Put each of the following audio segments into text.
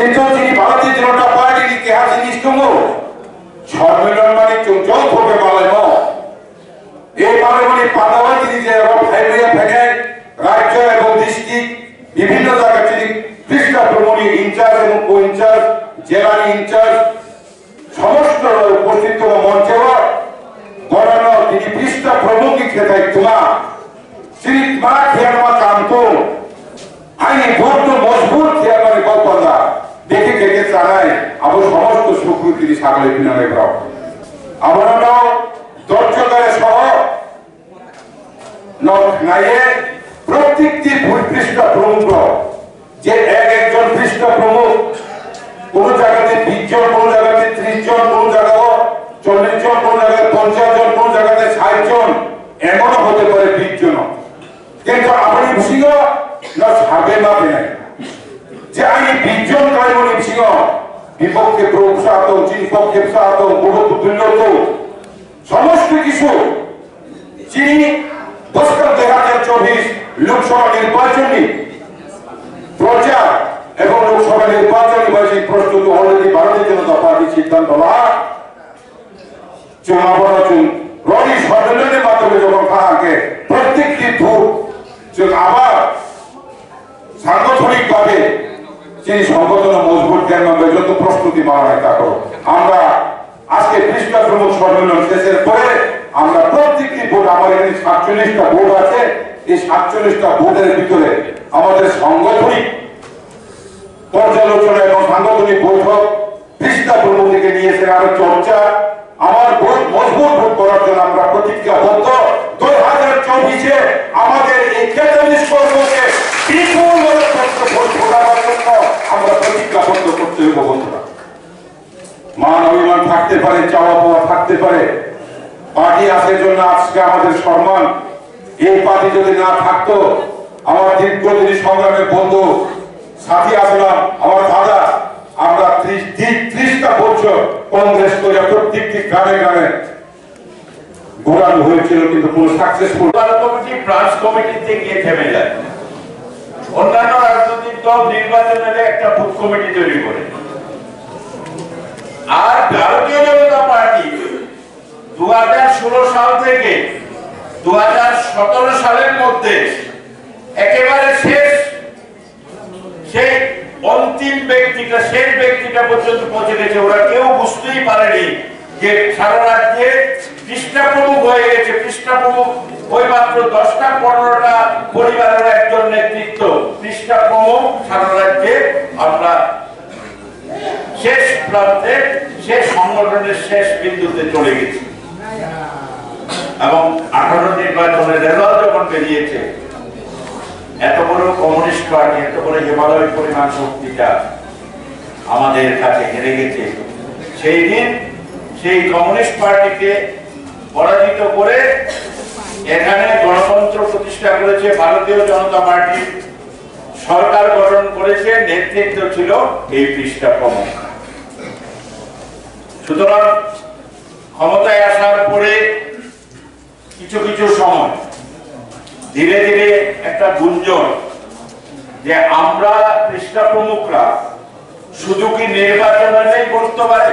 কিন্তু তিনি ভারতীয় জনতা পার্টির ইতিহাসে নিষ্ঠুম সম্মেলন মানে যৌথ বেমালয় এই মানবনী পাতাবা তিনি যে ফাইলিয়া ফেনে রাজ্য এবং ডিস্ট্রিক্ট, বিভিন্ন জায়গায় তিনি পৃষ্ঠা ভ্রমণী ইনচার্জ এবং কো ইনচার্জ জেলার ইনচার্জ, সমস্ত উপস্থিত মঞ্চে গণনা তিনি পৃষ্ঠা ভ্রমণী খেতাই তোমা শ্রী মা খেয়ানমা কান্ত আইনি ভক্ত সমস্ত সুখরু তিনি সাগলে বিনামে গ্রহ আমরা দর্শকের সহ নাইয়ে প্রত্যেকটি ভূপৃষ্ঠ প্রমুখ যে এক একজন পৃষ্ঠ প্রমুখ কোন জায়গাতে বিজ্ঞ কোন জায়গাতে ত্রিশ জন কোন জায়গায় চল্লিশ জন কোন জায়গায় পঞ্চাশ জন কোন জায়গাতে ষাট জন এমনও হতে পারে বিশ জন কিন্তু আপনি সিংহ না সাবে মাপে নাই যে আমি বিশ জন কায়মনি সিংহ বিপক্ষে প্রসাত চীন পক্ষে সাত বহু তুল্যত সমস্ত কিছু যিনি বছর দুই হাজার চব্বিশ লোকসভা নির্বাচনী প্রচার এবং লোকসভা নির্বাচনী বাসী প্রস্তুত অলরেডি ভারতীয় জনতা পার্টি সিদ্ধান্ত চুনাবরচুন রনি সম্মেলনের মাধ্যমে যখন তাহাকে প্রত্যেকটি ভোট আবার সাংগঠনিক তিনি সংগঠন মজবুত জ্ঞান যত প্রস্তুতি মারা হয় তা করো আমরা আজকে পৃষ্ঠা প্রমুখ সম্মেলন শেষের পরে আমরা প্রত্যেকটি ভোট আমার এখানে সাতচল্লিশটা ভোট আছে। এই সাতচল্লিশটা ভোটের ভিতরে আমাদের সাংগঠনিক পর্যালোচনা এবং সাংগঠনিক বৈঠক পৃষ্ঠা প্রমুখ থেকে নিয়েছে আরও চর্চা। আমার ভোট মজবুত ভোট করার জন্য আমরা প্রতিজ্ঞাবদ্ধ। দুই হাজার চব্বিশে আমাদের এই তেতাল্লিশ কর্মকে বিপুল ভোট ফোটাবার জন্য হইব বন্ধুরা মান অভিমান থাকতে পারে, চাওয়া পাওয়া থাকতে পারে। পার্টি আসার জন্য, আজকে আমাদের সম্মান। এই পার্টি যদি না থাকতো, আমার দীর্ঘদিনী সংগ্রামের বন্ধু সাথী আসলাম, আমার দাদা। আমরা ত্রিশ ত্রিশটা বছর কংগ্রেস করে প্রত্যেকটি গ্রামে গ্রামে ঘোরানো হয়েছিল, কিন্তু কোন সাকসেসফুল কমিটি ব্রাঞ্চ কমিটিতে গিয়ে থেমে যায়। অন্যান্য রাজনৈতিক দল নির্বাচন একটা বুথ কমিটি তৈরি করে। আর ভারতীয় জনতা পার্টি দু সাল থেকে দু সালের মধ্যে একেবারে শেষ, সেই অন্তিম ব্যক্তিটা, শেষ ব্যক্তিটা পর্যন্ত পৌঁছে গেছে। ওরা কেউ বুঝতেই পারেনি যে সারা রাজ্যে পৃষ্ঠা প্রমুখ হয়ে গেছে। পৃষ্ঠাপ্রমুখ ওই মাত্র দশটা, পনেরোটা পরিবারের একজন নেতৃত্ব। পৃষ্ঠাপ্রমুখ সারা রাজ্যে আমরা শেষ প্রান্তে, শেষ সংগঠনের শেষ বিন্দুতে চলে গেছি। এবং আঠারো নির্বাচনের রেজাল্ট যখন বেরিয়েছে, এত বড় কমিউনিস্ট পার্টি, এত বড় হিমালয় পরিমাণ শক্তিটা আমাদের কাছে হেরে গেছে। সেই দিন সেই কমিউনিস্ট পার্টিকে পরাজিত করে এখানে গণতন্ত্র প্রতিষ্ঠা করেছে ভারতীয় জনতা পার্টি। সরকার গঠন করেছে, নেতৃত্ব ছিল এই পৃষ্ঠা প্রমুখ। সুতরাং ক্ষমতায় আসার পরে কিছু কিছু সময় ধীরে ধীরে একটা গুঞ্জন যে আমরা পৃষ্ঠা প্রমুখরা শুধু কি নির্বাচনেই করতে পারে?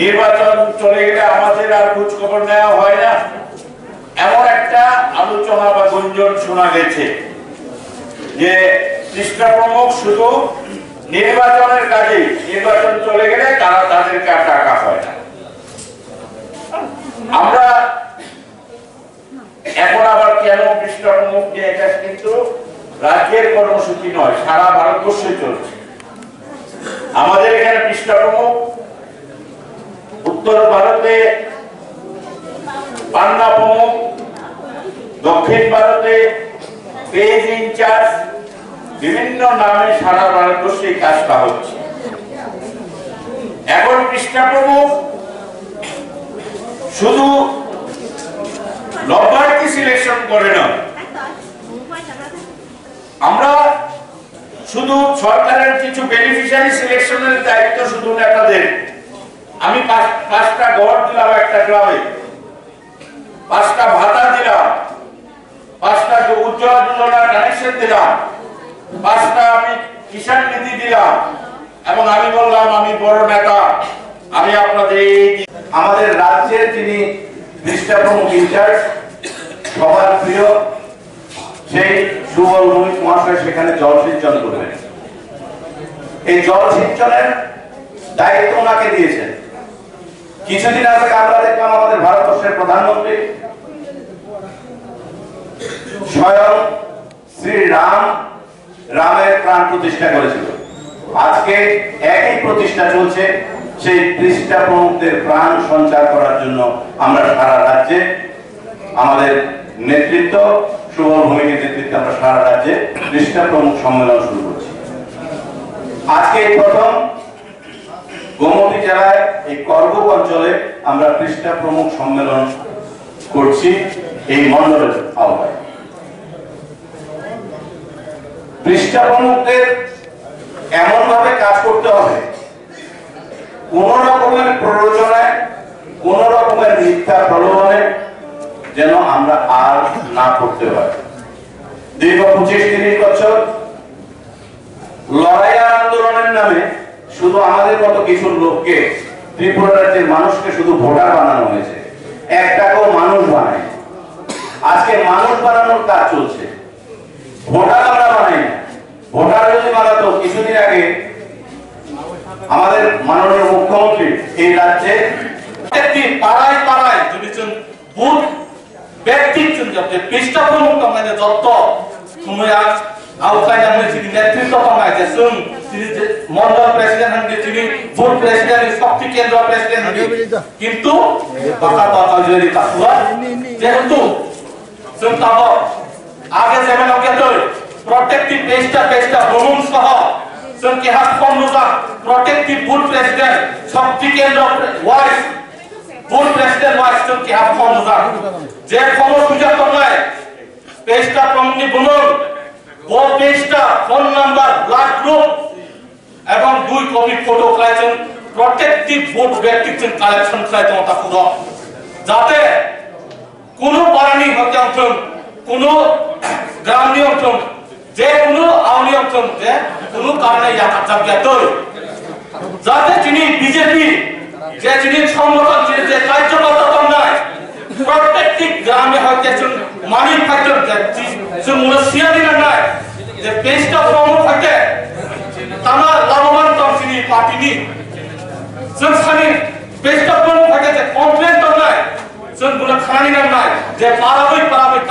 নির্বাচন চলে গেলে আমাদের আর খোঁজ খবর নেওয়া হয় না। এমন একটা আলোচনা বা গুঞ্জন শোনা গেছে যে পৃষ্ঠা প্রমুখ শুধু নির্বাচনের কাজে নির্বাচন চলে গেলে তারা তাদেরকে আর টাকা হয় না। আমরা এখন আবার কেন পৃষ্ঠা প্রমুখ এটা কিন্তু রাজ্যের কর্মসূচি নয়, সারা ভারতবর্ষে চলছে। আমাদের এখানে পৃষ্ঠা প্রমুখ উত্তর ভারতে পান্না প্রমুখ, দক্ষিণ ভারতে পেজ ইনচার্জ, বিভিন্ন নামে সারা ভারতবর্ষে এই কাজটা হচ্ছে। এখন পৃষ্ঠা প্রমুখ, শুধু লব্বার্থী সিলেকশন করে না। আমরা শুধু সরকারের কিছু বেনিফিশিয়ারি সিলেকশনের দায়িত্ব শুধু নেতাদের। আমি পাঁচটা ঘর দিলাম একটা গ্রামে। পাঁচটা ভাতা দিলাম। পাঁচটা উজ্জ্বল যোজনা কানেকশন দিলাম। পাঁচটা আমি কিষাণ নীতি দিলাম। এবং আমি বললাম, আমি বড় নেতা। আমি আপনাদের আমাদের রাজ্যের যিনি সবার প্রিয়, সেই সুবল ভৌমিক মহাশয় সেখানে জল সিঞ্চন করবেন এই জল সিঞ্চনের দায়িত্ব ওনাকে দিয়েছেন। কিছুদিন আগে আমরা দেখলাম আমাদের ভারতবর্ষের প্রধানমন্ত্রী স্বয়ং শ্রী রাম রামের প্রাণ প্রতিষ্ঠা করেছিল। আজকে একই প্রতিষ্ঠা চলছে, সেই পৃষ্ঠা প্রমুখদের প্রাণ সঞ্চার করার জন্য আমরা সারা রাজ্যে আমাদের নেতৃত্ব সুবল ভূমিকের নেতৃত্বে আমরা সারা রাজ্যে পৃষ্ঠা প্রমুখ সম্মেলন শুরু করছি। আজকে প্রথম গোমতী জেলায় এই করবুক অঞ্চলে আমরা পৃষ্ঠা প্রমুখ সম্মেলন করছি এই মন্ডলের আহ্বায় পৃষ্ঠা প্রমুখদের এমন ভাবে কাজ করতে হবে, কোন রকমের প্ররোচনায়, কোন রকমের মিথ্যা প্রলোভনে যেন আমরা আর না করতে পারি। দীর্ঘ পঁচিশ তিরিশ বছর লড়াই আন্দোলনের নামে শুধু আমাদের মতো কিছু লোককে ত্রিপুরা রাজ্যের মানুষকে শুধু ভোটার বানানো হয়েছে। একটাকেও মানুষ বানায় আজকে মানুষ বানানোর কাজ চলছে। ভোটার আমরা বানাই না। ভোটার যদি বানাতো, কিছুদিন আগে আমাদের মাননীয় মুখ্যমন্ত্রী এই রাজ্যে পাড়ায় পাড়ায় যদি বুথ ব্যক্তির জন্য যে পৃষ্ঠপ্রমুখ আমাদের যত সময় আজ আওতায় আমরা যিনি নেতৃত্ব পাওয়া যে শুন তিনি মন্ডল প্রেসিডেন্ট হন্ডি তিনি জোন প্রেসিডেন্ট শক্তি কেন্দ্র প্রেসিডেন্ট হন্ডি কিন্তু বাকা বাকা জেরি কাসুয়া যেহেতু সুলতাব আগে যেমন অজ্ঞাতই প্রোটেক্টিভ পেস্টা পেস্টা ভ্রমণ সহ সুলকি হাত কমনুতা protective booth president Shakti Kendra vice booth president vice সুলকি হাত কমনুতা যে খবর সুযোগ করলে পেস্টা কমনি ভ্রমণ ও পেস্টা ফোন নাম্বার ব্লাড গ্রুপ এবং দুই কপি ফটো খাইছেন প্রত্যেকটি ভোট ব্যক্তির কালেকশন খাইছেন তা পুরো যাতে কোনো পারানি হতে অঞ্চল কোনো গ্রামীণ অঞ্চল যে কোনো অঞ্চল যে কোনো কারণে যাত তিনি বিজেপি, যে তিনি সংগঠন যে কার্যকর্তা নাই, প্রত্যেকটি গ্রামে হয়তো একজন মালিক থাকতেন যে মুরসিয়া দিলেন নাই, যে পেজটা প্রমুখ হইতে Tamam Laruman tafsiri partini zın sanin beş kapının fakete komplent olmay zın buna khaninen olmay je paraboy paraboy